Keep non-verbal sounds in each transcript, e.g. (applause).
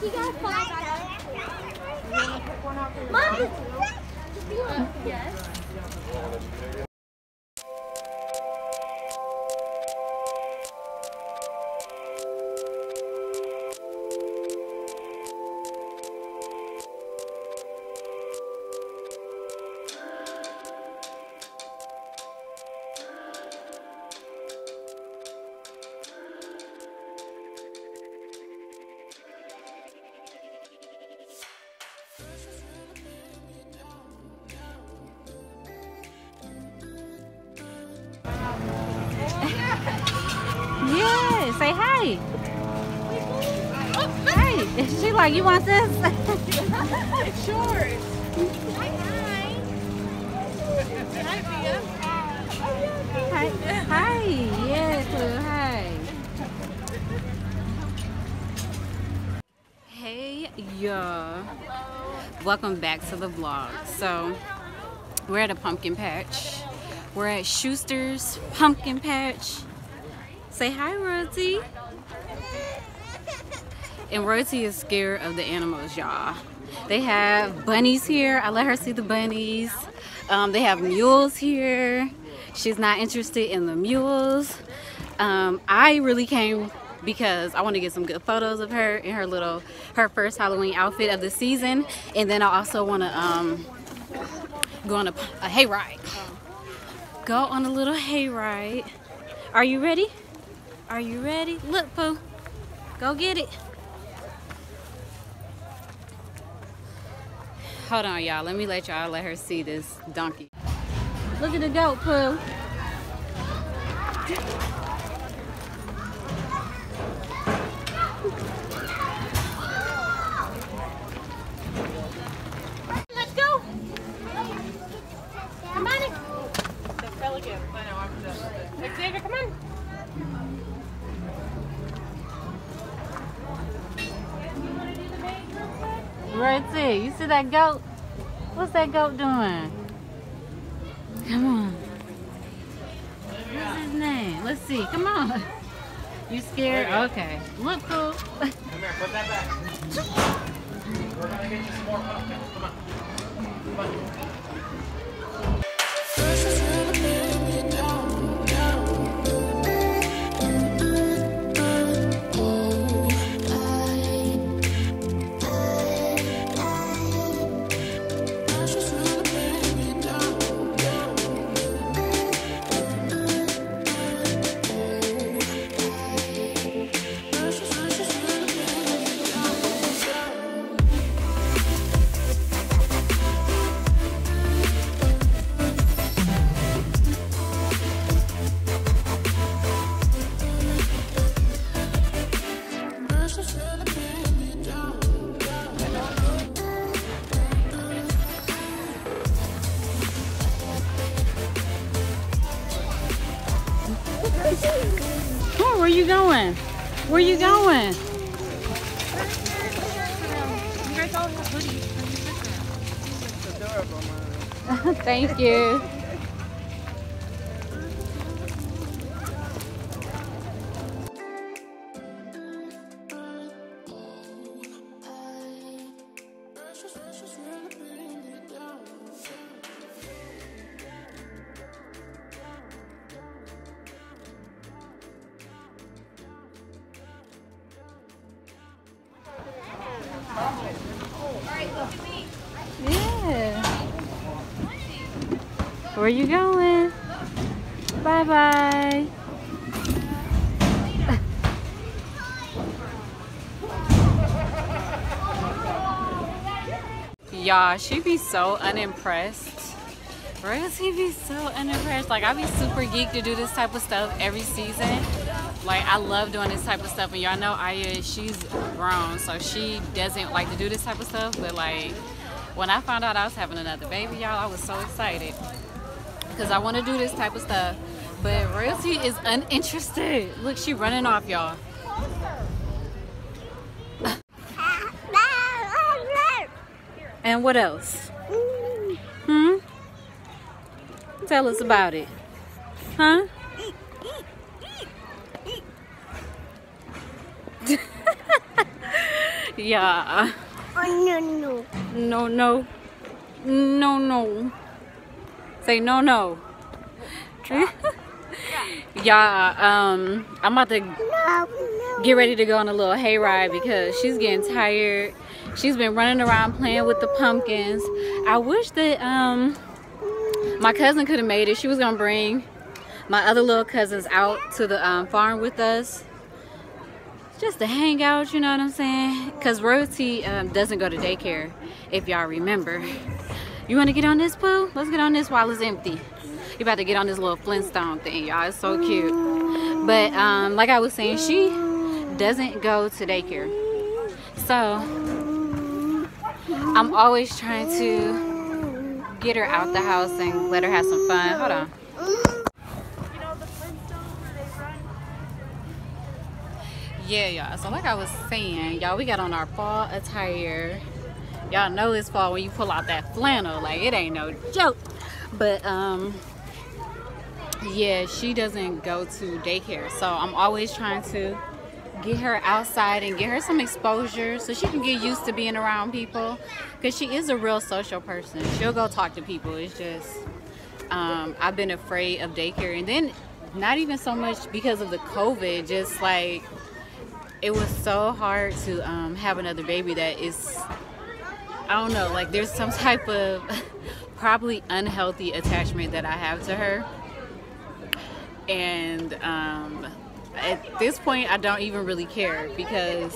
He got five. Mom. Yes. Say hi. Hey, she like, you want this? It's (laughs) yours. hi. Hi. Yeah, Clue, hi. Hey, y'all. Welcome back to the vlog. So, we're at a pumpkin patch. We're at Schuster's Pumpkin Patch. Say hi, Royalty. And Royalty is scared of the animals, y'all. They have bunnies here. I let her see the bunnies. Um, they have mules here. She's not interested in the mules. Um, I really came because I want to get some good photos of her in her little, her first Halloween outfit of the season. And then I also want to um, go on a, a hayride. Go on a little hayride. Are you ready? Are you ready? Look, Pooh. Go get it. Hold on, y'all. Let me let y'all let her see this donkey. Look at the goat, Pooh. Let's go. Come on. in. The pelican. I know, I'm just. Xavier, come on. Right there. You see that goat? What's that goat doing? Come on. What's his name? Let's see. Come on. You scared? Okay. Look, Pooh. Come here, put that back. We're gonna get you some more pumpkins. Come on. Come on. Thank you. Where you going? Bye bye. Y'all, she be so unimpressed. Royalty be so unimpressed. Like I be super geeked to do this type of stuff every season. Like I love doing this type of stuff, and y'all know Aya, she's grown, so she doesn't like to do this type of stuff. But like when I found out I was having another baby, y'all, I was so excited because I want to do this type of stuff. But Royalty is uninterested. Look, she running off, y'all. (laughs) And what else? Hmm? Tell us about it. Huh? (laughs) yeah. Oh, no, no. No, no. No, no. Say no, no. (laughs) yeah, um, I'm about to get ready to go on a little hayride because she's getting tired. She's been running around playing with the pumpkins. I wish that um my cousin could have made it. She was gonna bring my other little cousins out to the um, farm with us just to hang out, you know what I'm saying? Because Royalty um, doesn't go to daycare, if y'all remember. You want to get on this, Pooh? Let's get on this while it's empty. You about to get on this little Flintstone thing, y'all. It's so cute. But um, like I was saying, she doesn't go to daycare. So I'm always trying to get her out the house and let her have some fun. Hold on. Yeah, y'all. So like I was saying, y'all, we got on our fall attire. Y'all know it's fall when you pull out that flannel. Like it ain't no joke. But um yeah, she doesn't go to daycare. So I'm always trying to get her outside and get her some exposure so she can get used to being around people because she is a real social person. She'll go talk to people. It's just um, I've been afraid of daycare and then not even so much because of the COVID, just like it was so hard to um, have another baby that is I don't know, like there's some type of (laughs) probably unhealthy attachment that I have to her. And um, at this point, I don't even really care because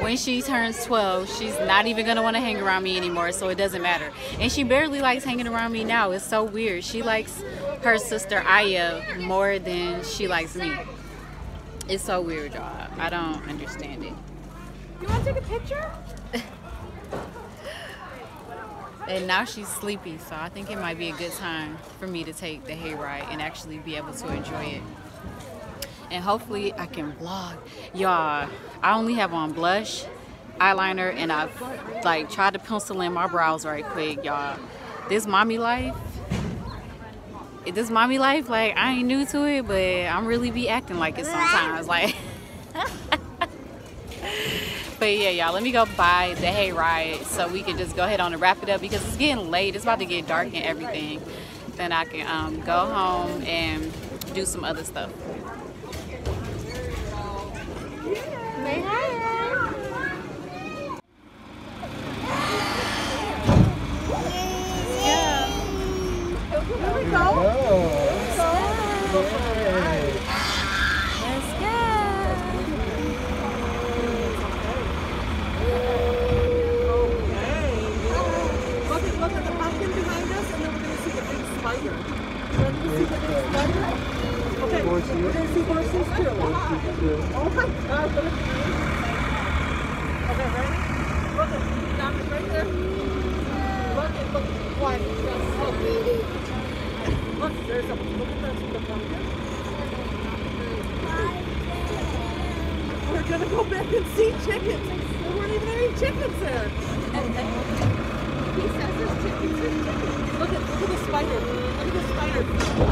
when she turns 12, she's not even gonna wanna hang around me anymore, so it doesn't matter. And she barely likes hanging around me now. It's so weird. She likes her sister Aya more than she likes me. It's so weird, y'all. I don't understand it. You want to take a picture? And now she's sleepy, so I think it might be a good time for me to take the hayride and actually be able to enjoy it. And hopefully I can vlog. Y'all, I only have on blush, eyeliner, and I've like tried to pencil in my brows right quick, y'all. This mommy life, this mommy life, like I ain't new to it, but I'm really be acting like it sometimes. Like (laughs) But yeah, y'all, let me go buy the hayride so we can just go ahead on and wrap it up because it's getting late. It's about to get dark and everything. Then I can um, go home and do some other stuff. Say hi. Here we go. Look at, look at the pumpkin behind us, and then we're gonna see the big spider. Ready to see the big spider? Okay, see horses too. Oh my God, look at. Okay, ready? Look at, right there. Look at, look, one, yes, okay. Look, there's a, look at this, the pumpkin. We're gonna go back and see chickens. There weren't even any chickens there. He says there's chickens, there's chickens. Look at, look at the spider. Look at the spider.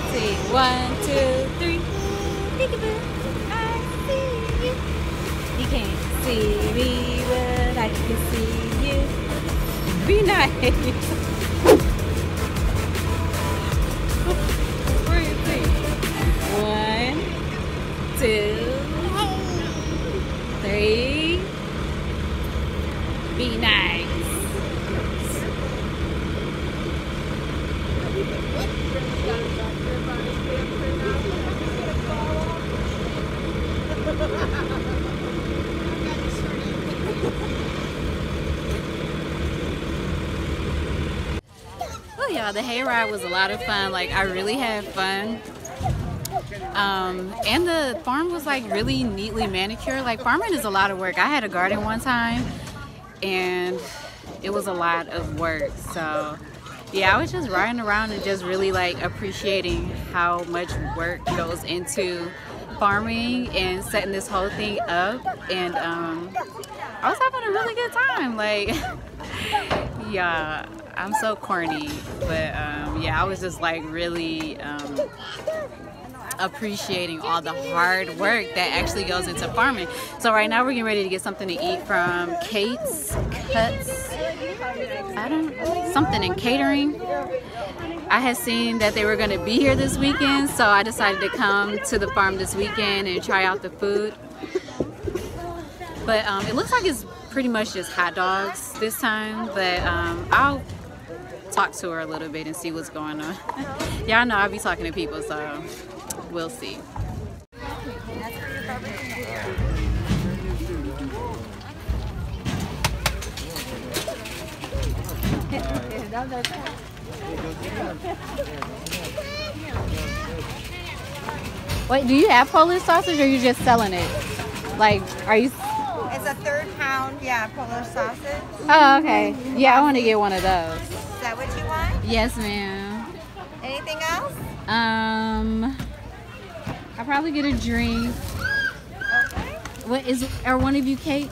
Royalty. One, two, three. See you. You can't see me, but I can see you. Be nice. (laughs) Well, y'all, the hayride was a lot of fun. Like, I really had fun. Um, and the farm was like really neatly manicured. Like, farming is a lot of work. I had a garden one time, and it was a lot of work. So, yeah, I was just riding around and just really like appreciating how much work goes into farming and setting this whole thing up. And um, I was having a really good time. Like, (laughs) yeah, I'm so corny, but um, yeah, I was just like really um, appreciating all the hard work that actually goes into farming. So right now we're getting ready to get something to eat from Kate's Cuts. I don't something in catering. I had seen that they were going to be here this weekend, so I decided to come to the farm this weekend and try out the food. But um, it looks like it's pretty much just hot dogs this time. But um, I'll talk to her a little bit and see what's going on. (laughs) Y'all know I'll be talking to people, so we'll see. Wait, do you have Polish sausage or are you just selling it? Like, are you? It's a third pound, yeah, Polish sausage. Oh, okay. Yeah, I want to get one of those. Is that what you want? Yes, ma'am. Anything else? Um, I'll probably get a drink. What is? Are one of you Kate?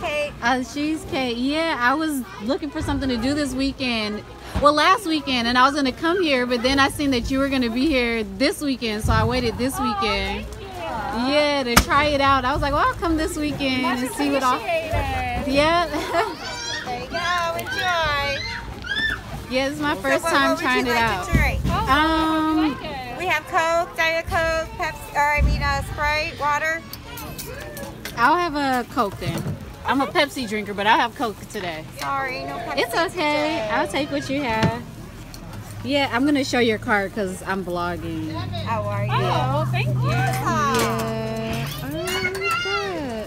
Kate, Uh, she's Kate. Yeah, I was looking for something to do this weekend. Well, last weekend, and I was gonna come here, but then I seen that you were gonna be here this weekend, so I waited this weekend. Yeah, to try it out. I was like, well, I'll come this weekend and see what all. Yeah, there you go. Enjoy. yeah, this is my So first what- time what trying it like out. Um, have Coke, Diet Coke, Pepsi, or I mean, uh, Sprite, water. I'll have a Coke then. I'm a Pepsi drinker, but I'll have Coke today. Sorry, no Pepsi. It's okay. today. I'll take what you have. Yeah, I'm gonna show your card because I'm vlogging. How are you? Oh, thank you. Yeah. Oh, good.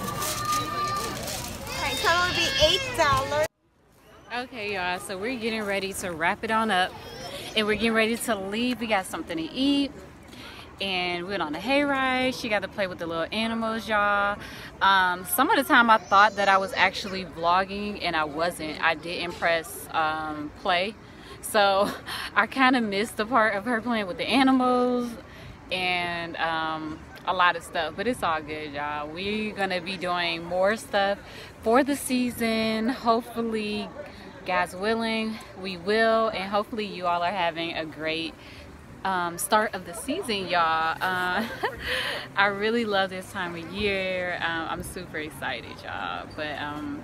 Alright, so it'll be eight dollars. Okay, y'all. So we're getting ready to wrap it on up, and we're getting ready to leave. We got something to eat, and we went on a hayride. She got to play with the little animals, y'all. Um, some of the time, I thought that I was actually vlogging, and I wasn't. I didn't press um, play, so (laughs) I kind of missed the part of her playing with the animals and um, a lot of stuff. But it's all good, y'all. We're gonna be doing more stuff for the season. Hopefully, God's willing, we will, and hopefully, you all are having a great um, start of the season, y'all. Uh, (laughs) I really love this time of year. Um, I'm super excited, y'all. But um,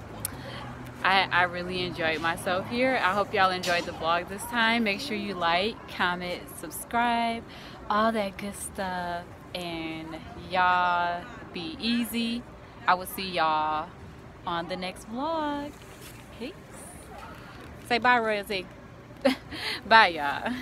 I, I really enjoyed myself here. I hope y'all enjoyed the vlog this time. Make sure you like, comment, subscribe, all that good stuff. And y'all be easy. I will see y'all on the next vlog. Peace. Say bye, Royalty. (laughs) bye, y'all.